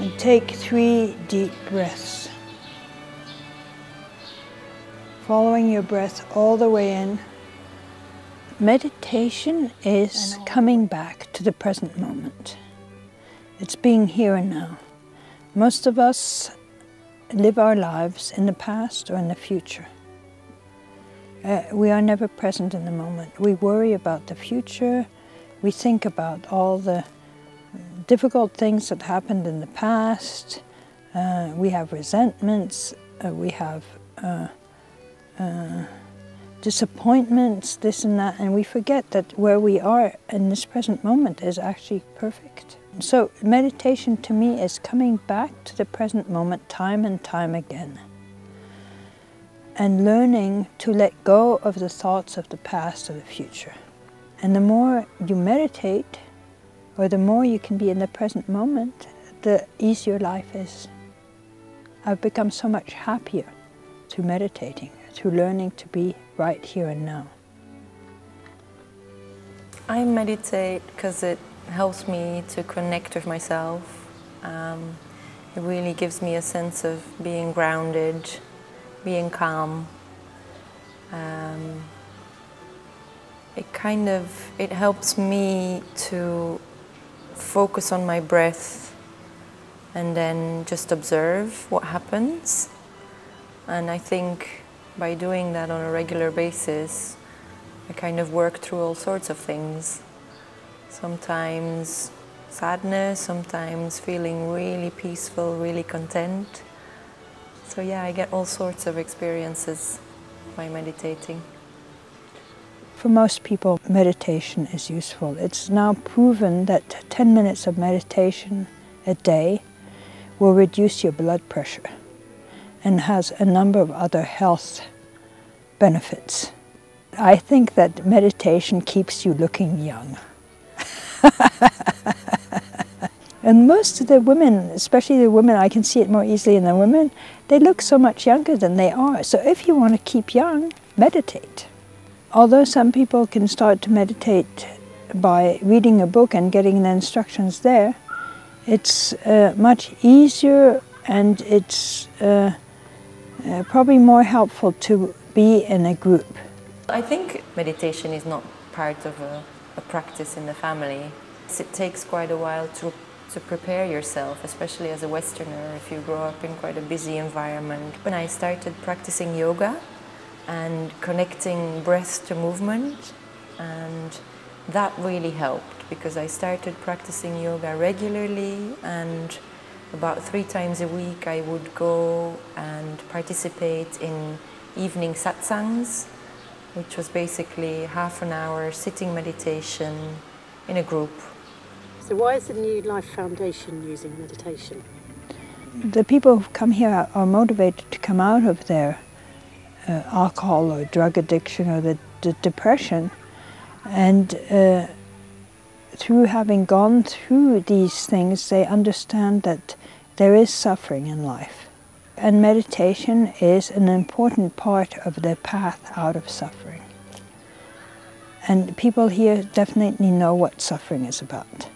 And take three deep breaths. Following your breath all the way in. Meditation is coming back to the present moment. It's being here and now. Most of us live our lives in the past or in the future. Uh, we are never present in the moment. We worry about the future. We think about all the difficult things that happened in the past. Uh, we have resentments. Uh, we have uh, uh, disappointments, this and that, and we forget that where we are in this present moment is actually perfect. So meditation to me is coming back to the present moment time and time again and learning to let go of the thoughts of the past or the future. And the more you meditate, or the more you can be in the present moment, the easier life is. I've become so much happier through meditating, through learning to be right here and now. I meditate because it helps me to connect with myself. Um, it really gives me a sense of being grounded, being calm. Um, it kind of it helps me to focus on my breath and then just observe what happens. And I think by doing that on a regular basis, I kind of work through all sorts of things. Sometimes sadness, sometimes feeling really peaceful, really content. So yeah, I get all sorts of experiences by meditating. For most people, meditation is useful. It's now proven that 10 minutes of meditation a day will reduce your blood pressure and has a number of other health benefits. I think that meditation keeps you looking young. and most of the women, especially the women, I can see it more easily in the women, they look so much younger than they are. So if you want to keep young, meditate. Although some people can start to meditate by reading a book and getting the instructions there, it's uh, much easier and it's uh, uh, probably more helpful to be in a group. I think meditation is not part of a, a practice in the family. It takes quite a while to, to prepare yourself, especially as a Westerner, if you grow up in quite a busy environment. When I started practicing yoga and connecting breath to movement, and that really helped because I started practicing yoga regularly and about three times a week I would go and participate in evening satsangs, which was basically half an hour sitting meditation in a group. So why is the New Life Foundation using meditation? The people who come here are motivated to come out of their uh, alcohol or drug addiction or the, the depression and uh, through having gone through these things they understand that there is suffering in life and meditation is an important part of the path out of suffering. And people here definitely know what suffering is about.